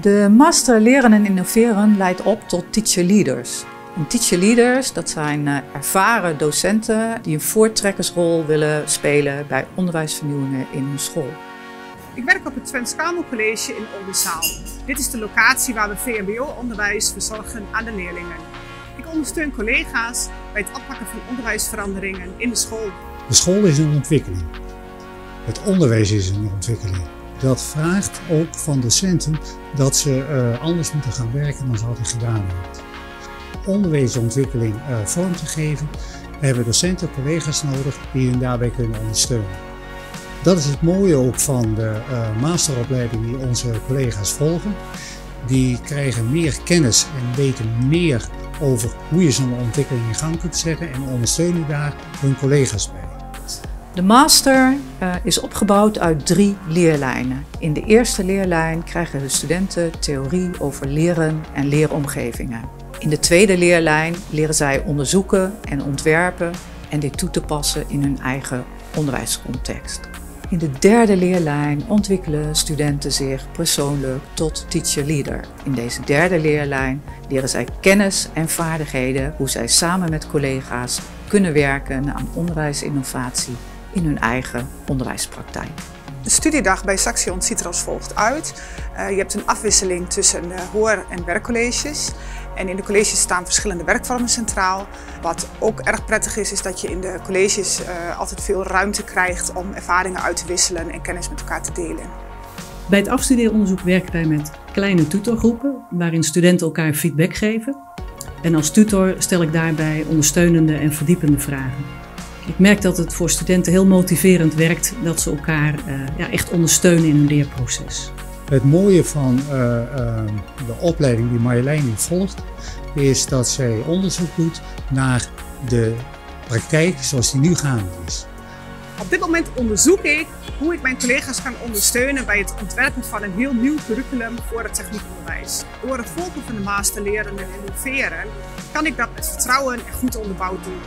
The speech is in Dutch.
De master Leren en Innoveren leidt op tot teacher leaders. En teacher leaders, dat zijn eh, ervaren docenten die een voortrekkersrol willen spelen bij onderwijsvernieuwingen in hun school. Ik werk op het Twents College in Oldenzaal. Dit is de locatie waar we VMBO-onderwijs verzorgen aan de leerlingen. Ik ondersteun collega's bij het aanpakken van onderwijsveranderingen in de school. De school is een ontwikkeling. Het onderwijs is een ontwikkeling. Dat vraagt ook van docenten dat ze uh, anders moeten gaan werken dan ze hadden gedaan. Onderwijsontwikkeling uh, vorm te geven, hebben docenten collega's nodig die hen daarbij kunnen ondersteunen. Dat is het mooie ook van de uh, masteropleiding die onze collega's volgen. Die krijgen meer kennis en weten meer over hoe je zo'n ontwikkeling in gang kunt zetten en ondersteunen daar hun collega's bij. De master uh, is opgebouwd uit drie leerlijnen. In de eerste leerlijn krijgen de studenten theorie over leren en leeromgevingen. In de tweede leerlijn leren zij onderzoeken en ontwerpen en dit toe te passen in hun eigen onderwijscontext. In de derde leerlijn ontwikkelen studenten zich persoonlijk tot teacher leader. In deze derde leerlijn leren zij kennis en vaardigheden hoe zij samen met collega's kunnen werken aan onderwijsinnovatie in hun eigen onderwijspraktijk. De studiedag bij Saxion ziet er als volgt uit. Uh, je hebt een afwisseling tussen uh, hoor- en werkcolleges. En in de colleges staan verschillende werkvormen centraal. Wat ook erg prettig is, is dat je in de colleges uh, altijd veel ruimte krijgt om ervaringen uit te wisselen en kennis met elkaar te delen. Bij het afstudeeronderzoek werken wij met kleine tutorgroepen, waarin studenten elkaar feedback geven. En als tutor stel ik daarbij ondersteunende en verdiepende vragen. Ik merk dat het voor studenten heel motiverend werkt dat ze elkaar uh, ja, echt ondersteunen in hun leerproces. Het mooie van uh, uh, de opleiding die Marjolein volgt, is dat zij onderzoek doet naar de praktijk zoals die nu gaande is. Op dit moment onderzoek ik hoe ik mijn collega's kan ondersteunen bij het ontwerpen van een heel nieuw curriculum voor het techniekonderwijs. Door het volgen van de master leren en innoveren kan ik dat met vertrouwen en goed onderbouwd doen.